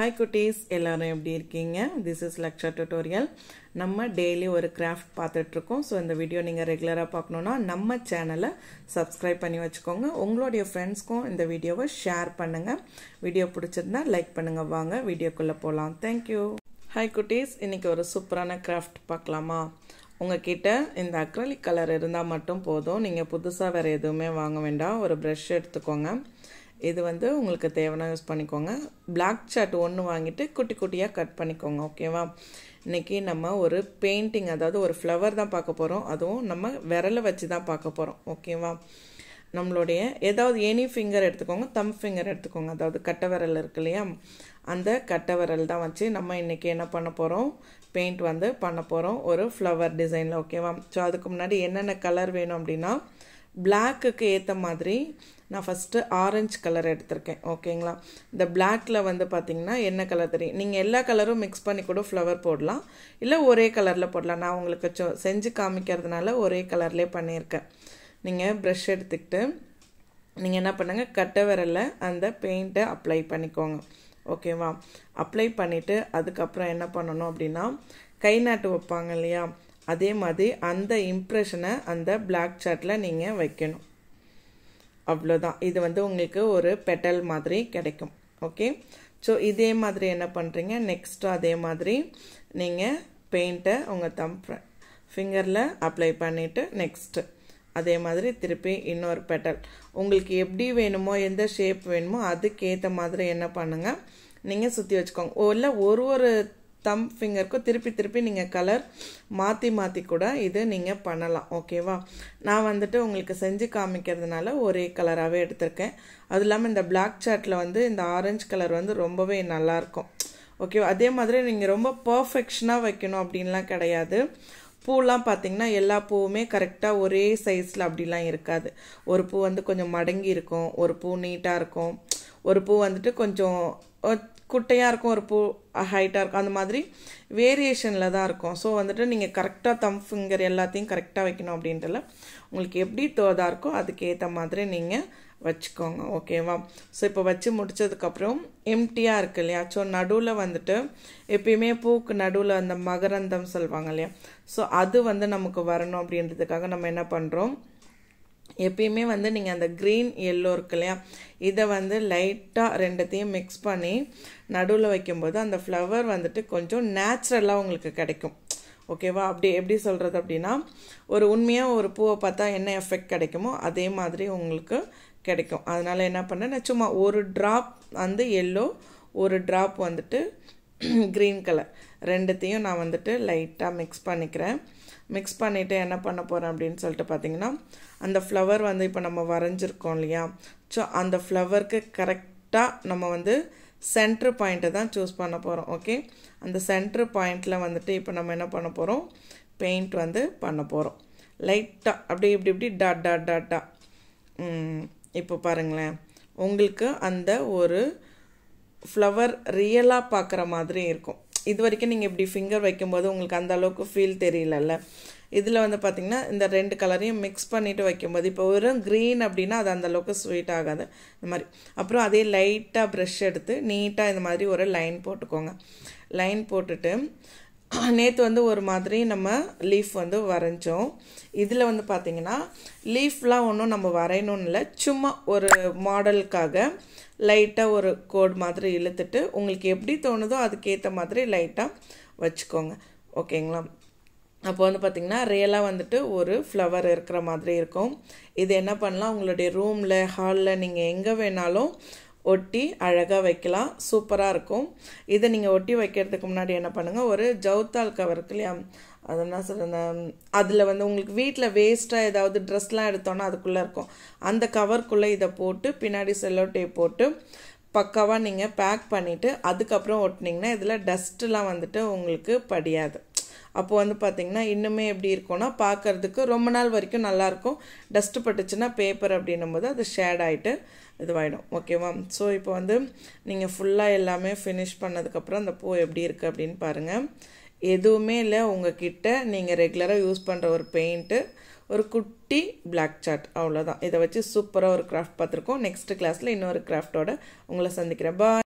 Hi குட்டீஸ். எல்லோரும் எப்படி இருக்கீங்க? திஸ் இஸ் லக்ஷா டியூட்டோரியல் நம்ம டெய்லி ஒரு கிராஃப்ட் பார்த்துட்ருக்கோம். ஸோ இந்த வீடியோ நீங்கள் ரெகுலராக பார்க்கணுன்னா நம்ம சேனலை சப்ஸ்கிரைப் பண்ணி வச்சுக்கோங்க. உங்களுடைய ஃப்ரெண்ட்ஸ்க்கும் இந்த வீடியோவை ஷேர் பண்ணுங்கள் வீடியோ பிடிச்சிருந்தா லைக் பண்ணுங்கள் வாங்க வீடியோக்குள்ளே போகலாம் தேங்க்யூ ஹாய் குட்டீஸ். இன்றைக்கி ஒரு சூப்பரான கிராஃப்ட் பார்க்கலாமா? உங்ககிட்ட இந்த அக்ரலிக் கலர் இருந்தால் மட்டும் போதும். நீங்கள் புதுசாக வேறு எதுவுமே வாங்க வேண்டாம். ஒரு ப்ரஷ் எடுத்துக்கோங்க. இது வந்து உங்களுக்கு தேவைன்னா யூஸ் பண்ணிக்கோங்க. பிளாக் சார்ட் ஒன்று வாங்கிட்டு குட்டி குட்டியாக கட் பண்ணிக்கோங்க ஓகேவா இன்றைக்கி நம்ம ஒரு பெயிண்டிங் அதாவது ஒரு ஃப்ளவர் தான் பார்க்க போகிறோம் அதுவும் நம்ம விரலை வச்சு தான் பார்க்க போகிறோம் ஓகேவா நம்மளுடைய ஏதாவது எனி ஃபிங்கர் எடுத்துக்கோங்க தம் ஃபிங்கர் எடுத்துக்கோங்க. அதாவது கட்டை விரல் இருக்கு இல்லையா? அந்த கட்டை விரல் தான் வச்சு நம்ம இன்றைக்கி என்ன பண்ண போகிறோம் பெயிண்ட் வந்து பண்ண போகிறோம் ஒரு ஃப்ளவர் டிசைனில் ஓகேவா ஸோ அதுக்கு முன்னாடி என்னென்ன கலர் வேணும் அப்படின்னா பிளாக்குக்கு ஏற்ற மாதிரி நான் ஃபஸ்ட்டு ஆரஞ்சு கலர் எடுத்திருக்கேன் ஓகேங்களா இந்த பிளாக்கில் வந்து பார்த்திங்கன்னா என்ன கலர் தெரியும்? நீங்கள் எல்லா கலரும் மிக்ஸ் பண்ணி கூட ஃப்ளவர் போடலாம். இல்லை ஒரே கலரில் போடலாம். நான் உங்களுக்கு சொ செஞ்சு காமிக்கிறதுனால ஒரே கலர்லேயே பண்ணியிருக்கேன். நீங்கள் ப்ரஷ் எடுத்துக்கிட்டு நீங்கள் என்ன பண்ணுங்கள் கட்டை விரலில் அந்த பெயிண்ட்டை அப்ளை பண்ணிக்கோங்க. ஓகேவா அப்ளை பண்ணிவிட்டு அதுக்கப்புறம் என்ன பண்ணணும் அப்படின்னா கை நாட்டு வைப்பாங்க இல்லையா? அதே மாதிரி அந்த இம்ப்ரெஷனை அந்த பிளாக் சார்ட்டில் நீங்கள் வைக்கணும். அவ்வளோதான் இது வந்து உங்களுக்கு ஒரு பெட்டல் மாதிரி கிடைக்கும். ஓகே ஸோ இதே மாதிரி என்ன பண்ணுறீங்க நெக்ஸ்ட்டு அதே மாதிரி நீங்கள் பெயிண்ட்டை உங்கள் தம் ஃபிங்கரில் அப்ளை பண்ணிவிட்டு நெக்ஸ்ட்டு அதே மாதிரி திருப்பி இன்னொரு பெட்டல் உங்களுக்கு எப்படி வேணுமோ எந்த ஷேப் வேணுமோ அதுக்கேற்ற மாதிரி என்ன பண்ணுங்கள் நீங்கள் சுற்றி வச்சுக்கோங்க. இல்லை ஒரு ஒரு தம் ஃபிங்கருக்கும் திருப்பி திருப்பி நீங்கள் கலர் மாற்றி மாற்றி கூட இது நீங்கள் பண்ணலாம். ஓகேவா நான் வந்துட்டு உங்களுக்கு செஞ்சு காமிக்கிறதுனால ஒரே கலராகவே எடுத்திருக்கேன். அது இல்லாமல் இந்த பிளாக் சார்ட்டில் வந்து இந்த ஆரஞ்சு கலர் வந்து ரொம்பவே நல்லாயிருக்கும் ஓகேவா அதே மாதிரி நீங்கள் ரொம்ப பர்ஃபெக்ஷனாக வைக்கணும் அப்படின்லாம் கிடையாது. பூலாம் பார்த்தீங்கன்னா எல்லா பூவுமே கரெக்டாக ஒரே சைஸில் அப்படிலாம் இருக்காது. ஒரு பூ வந்து கொஞ்சம் மடங்கி இருக்கும் ஒரு பூ நீட்டாக இருக்கும். ஒரு பூ வந்துட்டு கொஞ்சம் குட்டையாக இருக்கும் ஒரு பூ ஹைட்டாக இருக்கும். அந்த மாதிரி வேரியேஷனில் தான் இருக்கும். ஸோ வந்துட்டு நீங்கள் கரெக்டாக தம் ஃபிங்கர் எல்லாத்தையும் கரெக்டாக வைக்கணும் அப்படின்றல உங்களுக்கு எப்படி தோதாக இருக்கோ அதுக்கேற்ற மாதிரி நீங்கள் வச்சுக்கோங்க. ஓகேவா ஸோ இப்போ வச்சு முடிச்சதுக்கப்புறம் எம்டியாக இருக்கு இல்லையா? ஸோ நடுவில் வந்துட்டு எப்பயுமே பூக்கு நடுவில் அந்த மகரந்தம் சொல்லுவாங்க இல்லையா? ஸோ அது வந்து நமக்கு வரணும் அப்படின்றதுக்காக நம்ம என்ன பண்ணுறோம் எப்பயுமே வந்து நீங்கள் அந்த க்ரீன் எல்லோ இருக்கு இல்லையா? இதை வந்து லைட்டாக ரெண்டுத்தையும் மிக்ஸ் பண்ணி நடுவில் வைக்கும்போது அந்த ஃப்ளவர் வந்துட்டு கொஞ்சம் நேச்சுரலாக உங்களுக்கு கிடைக்கும். ஓகேவா அப்படி எப்படி சொல்கிறது அப்படின்னா ஒரு உண்மையாக ஒரு பூவை பார்த்தா என்ன எஃபெக்ட் கிடைக்குமோ அதே மாதிரி உங்களுக்கு கிடைக்கும். அதனால் என்ன பண்ணேன் நான் சும்மா ஒரு ட்ராப் வந்து எல்லோ ஒரு ட்ராப் வந்துட்டு க்ரீன் கலர் ரெண்டுத்தையும் நான் வந்துட்டு லைட்டாக மிக்ஸ் பண்ணிக்கிறேன். மிக்ஸ் பண்ணிவிட்டு என்ன பண்ண போகிறேன் அப்படின்னு சொல்லிட்டு பார்த்தீங்கன்னா அந்த ஃப்ளவர் வந்து இப்போ நம்ம வரைஞ்சிருக்கோம் இல்லையா? ஸோ அந்த ஃப்ளவருக்கு கரெக்டாக நம்ம வந்து சென்ட்ரு பாயிண்ட்டை தான் சூஸ் பண்ண போகிறோம் ஓகே அந்த சென்ட்ரு பாயிண்டில் வந்துட்டு இப்போ நம்ம என்ன பண்ண போகிறோம் பெயிண்ட் வந்து பண்ண போகிறோம் லைட்டாக அப்படி இப்படி இப்படி டாட் டாட் டாட்டா இப்போ பாருங்களேன். உங்களுக்கு அந்த ஒரு ஃப்ளவர் ரியலாக பார்க்குற மாதிரி இருக்கும். இது வரைக்கும் நீங்கள் இப்படி ஃபிங்கர் வைக்கும்போது உங்களுக்கு அந்த அளவுக்கு ஃபீல் தெரியலல்ல. இதில் வந்து பார்த்திங்கன்னா இந்த ரெண்டு கலரையும் மிக்ஸ் பண்ணிவிட்டு வைக்கும்போது இப்போ வெறும் க்ரீன் அப்படின்னா அது அந்த அளவுக்கு ஸ்வீட் ஆகாது. இந்த மாதிரி. அப்புறம் அதே லைட்டாக ப்ரெஷ் எடுத்து நீட்டாக இந்த மாதிரி ஒரு லைன் போட்டுக்கோங்க. லைன் போட்டுட்டு நேற்று வந்து ஒரு மாதிரி நம்ம லீஃப் வந்து வரைஞ்சோம். இதில் வந்து பார்த்திங்கன்னா லீஃப்லாம் ஒன்றும் நம்ம வரையணும்னு இல்லை. சும்மா ஒரு மாடலுக்காக லைட்டாக ஒரு கோட் மாதிரி இழுத்துட்டு உங்களுக்கு எப்படி தோணுதோ அதுக்கேற்ற மாதிரி லைட்டாக வச்சுக்கோங்க. ஓகேங்களா? அப்போ வந்து பார்த்திங்கன்னா ரியலாக வந்துட்டு ஒரு ஃப்ளவர் இருக்கிற மாதிரி இருக்கும். இது என்ன பண்ணலாம்? உங்களுடைய ரூமில் ஹாலில் நீங்கள் எங்கே வேணாலும் ஒட்டி அழகாக வைக்கலாம். சூப்பராக இருக்கும். இதை நீங்கள் ஒட்டி வைக்கிறதுக்கு முன்னாடி என்ன பண்ணுங்கள் ஒரு ஜவுத்தால் கவர் இருக்கு இல்லையா? அது என்ன சொல்கிறேன் அதில் வந்து உங்களுக்கு வீட்டில் வேஸ்ட்டாக ஏதாவது ட்ரெஸ்லாம் எடுத்தோன்னா அதுக்குள்ளே இருக்கும். அந்த கவருக்குள்ளே இதை போட்டு பின்னாடி செல்லோ டேப் போட்டு பக்காவாக நீங்கள் பேக் பண்ணிவிட்டு அதுக்கப்புறம் ஒட்டினீங்கன்னா இதில் டஸ்ட்டுலாம் வந்துட்டு உங்களுக்கு படியாது. அப்போ வந்து பார்த்திங்கன்னா இன்னுமே எப்படி இருக்கும்னா பார்க்குறதுக்கு ரொம்ப நாள் வரைக்கும் நல்லாயிருக்கும். டஸ்ட்டு பட்டுச்சுன்னா பேப்பர் அப்படின்னும் போது அது ஷேட் ஆகிட்டு இதுவாகிடும் ஓகேவா ஸோ இப்போ வந்து நீங்கள் ஃபுல்லாக எல்லாமே ஃபினிஷ் பண்ணதுக்கப்புறம் அந்த பூ எப்படி இருக்குது அப்படின்னு பாருங்கள் எதுவுமே இல்லை. உங்ககிட்ட நீங்கள் ரெகுலராக யூஸ் பண்ணுற ஒரு பெயிண்ட்டு ஒரு குட்டி பிளாக் சார்ட் அவ்வளோதான் இதை வச்சு சூப்பராக ஒரு கிராஃப்ட் பார்த்துருக்கோம். நெக்ஸ்ட் கிளாஸில் இன்னொரு கிராஃப்டோட உங்களை சந்திக்கிறேன். பாய்